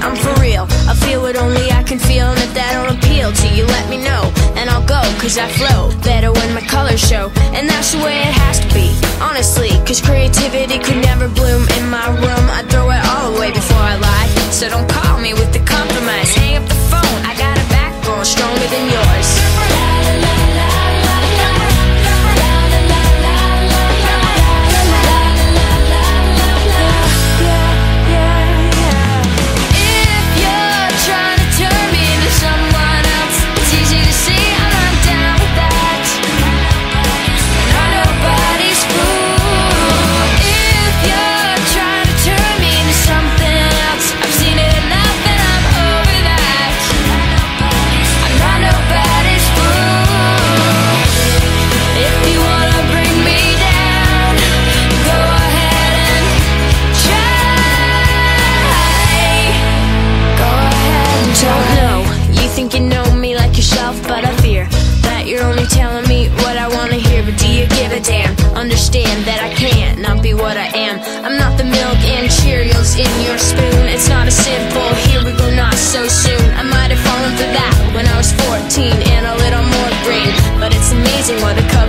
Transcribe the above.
I'm for real. I feel what only I can feel, and if that don't appeal to you, let me know, and I'll I flow show. And that's the way it has to be, honestly, cause creativity amazing what a cover